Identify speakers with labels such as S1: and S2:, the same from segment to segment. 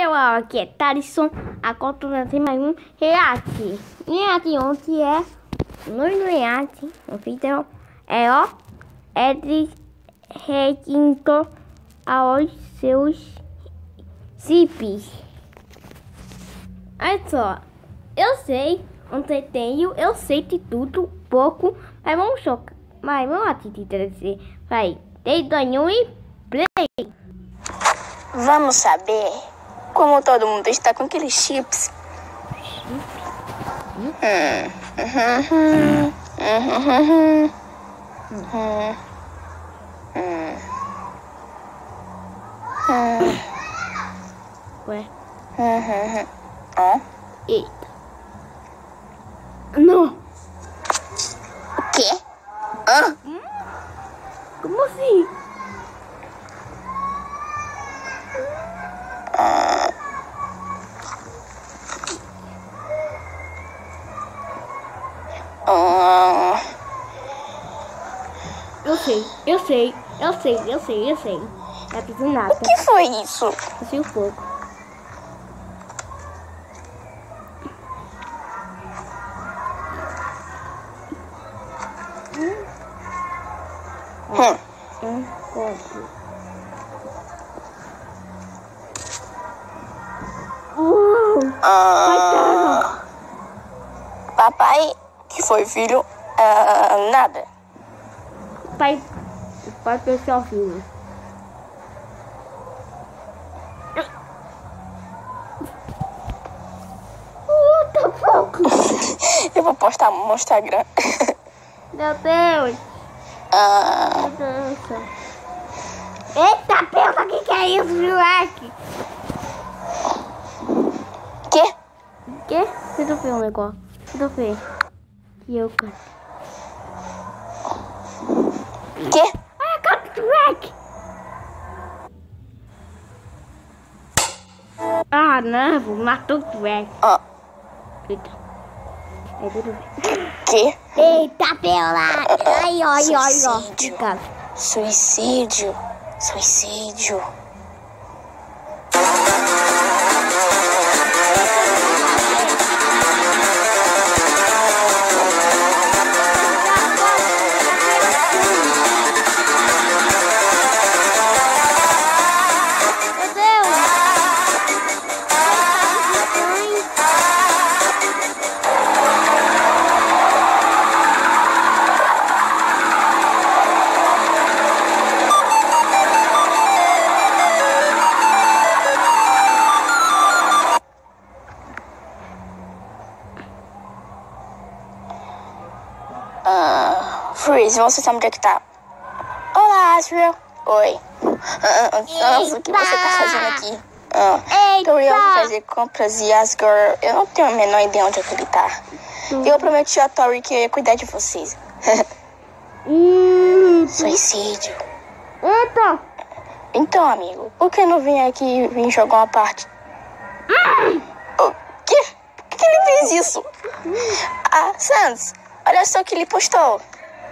S1: vídeo aqui é Tarisson, a cultura tem mais um react. React ontem é no react, o vídeo é ó, é de aos seus zips. Olha só, eu sei, ontem tenho, eu sei de tudo, pouco, mas vamos chocar. Mas vamos assistir, vai, 3, 2, 1 e play!
S2: Vamos saber como todo mundo está com aqueles chips.
S1: Ué,
S2: Ó,
S1: eita. Não,
S2: o quê? Hã?
S1: como assim?
S2: Ah,
S1: Eu sei, eu sei, eu sei, eu sei, eu sei. É preciso nada,
S2: o que foi isso?
S1: eu sei um pouco.
S2: Hum.
S1: Um copo. Uau!
S2: Ah, papai, que foi filho? Ah, nada.
S1: Pai, pai pessoal filho. What the fuck?
S2: Eu vou postar no Instagram.
S1: Meu Deus!
S2: Ah,
S1: Meu Deus. Eita, pensa que que é isso, moleque?
S2: que?
S1: Que? Você não fez um negócio? E eu, cara.
S2: Que?
S1: Ai, a cara do Shrek! Ah, não, vou matar o Shrek.
S2: Ah,
S1: Eita. É tudo bem.
S2: que?
S1: Eita, pela! Ai, ai, ai, ai.
S2: Suicídio. Suicídio. Suicídio. Freeze, você sabe onde é que tá? Olá, Asriel. Oi. Ah, ah, Nossa, o que você tá fazendo aqui? Ah,
S1: Eita!
S2: eu ia fazer compras e Asgore, eu não tenho a menor ideia onde é que ele tá. Eu prometi a Tori que eu ia cuidar de vocês.
S1: Hum,
S2: Suicídio.
S1: eita!
S2: Então, amigo, por que não vem aqui e vem jogar uma parte? O quê? Por que ele fez isso? Ah, Sans, olha só o que ele postou.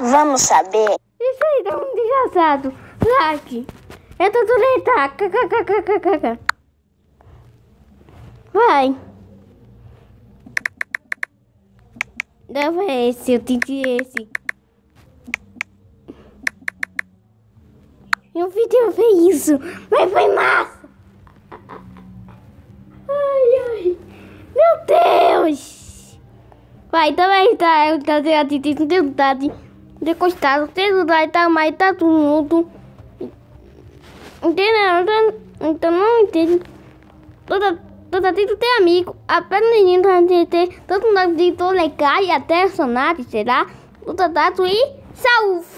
S2: Vamos saber.
S1: Isso aí tá muito engraçado. Like. Eu tô. KKKKKK. Vai. Dava esse, eu tinha esse. E o vídeo fez isso, mas foi massa. Vai, também tá, tá de atitude, não vontade de gostar, você vai tá mais tá todo mundo. Entendeu? Então não entendo. Toda Toda tu tem amigo. Apenas menino tá de ter tanto nome de legal e até sonate, será? Toda tu e saúde.